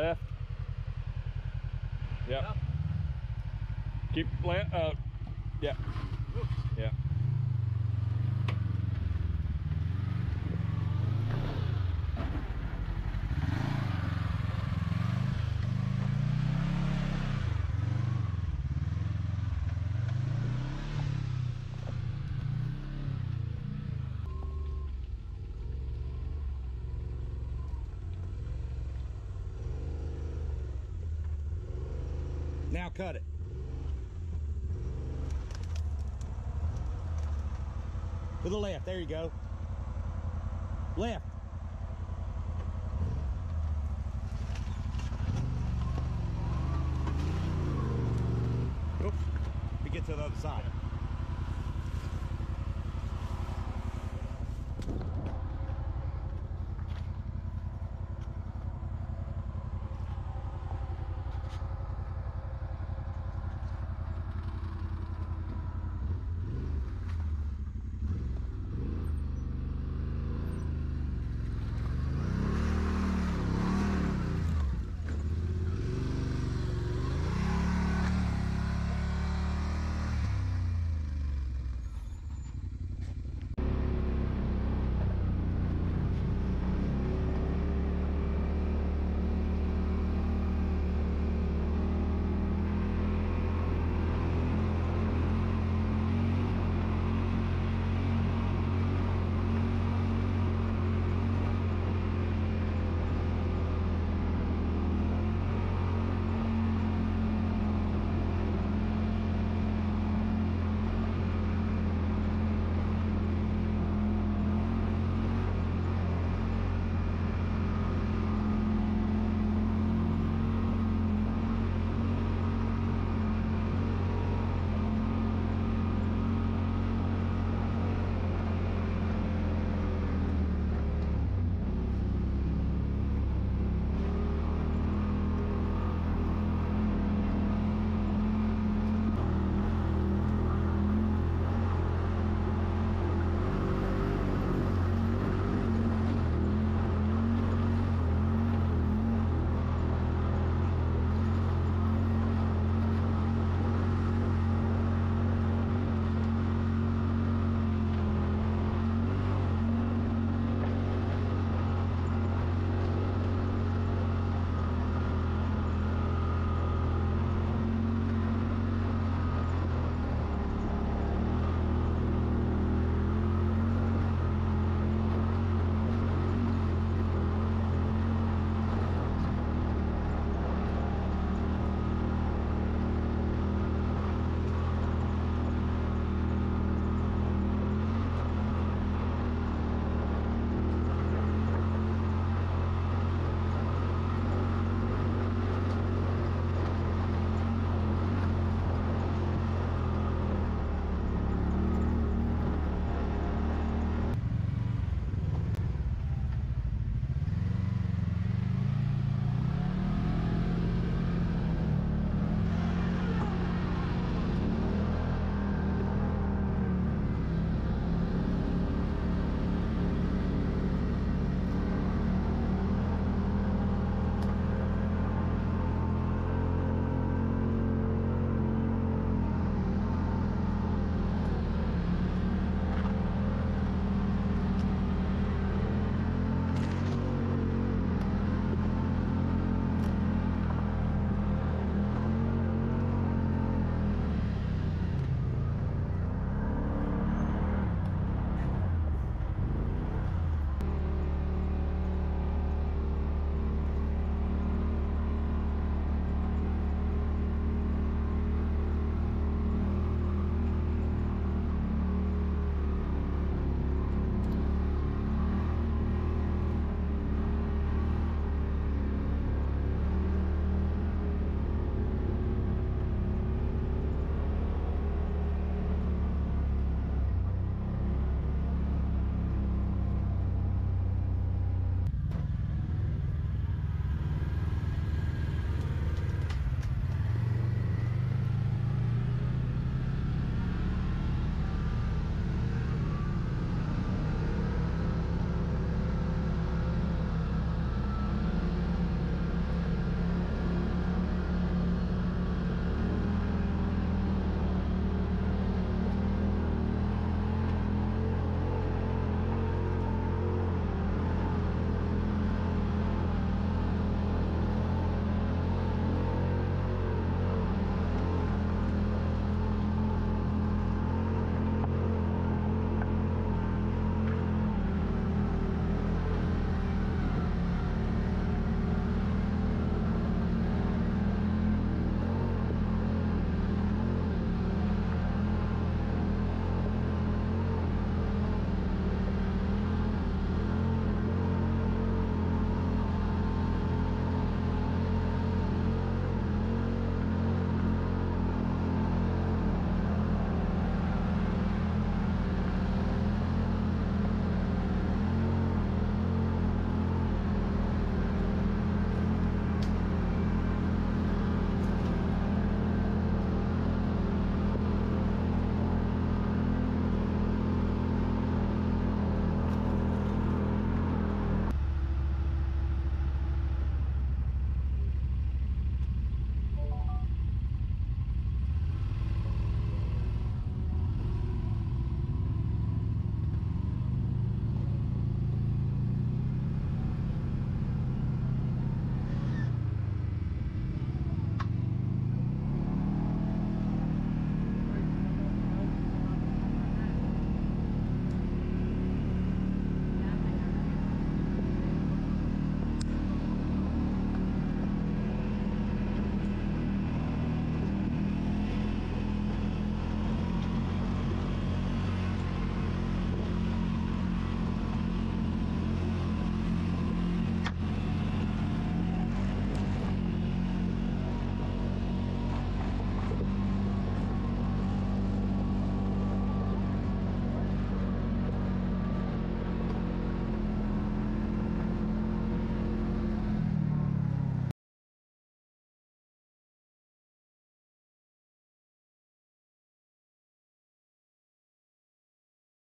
Left. Yep. Keep left. Uh, yeah. Yeah. Now cut it. To the left. There you go. Left. Oops. We get to the other side.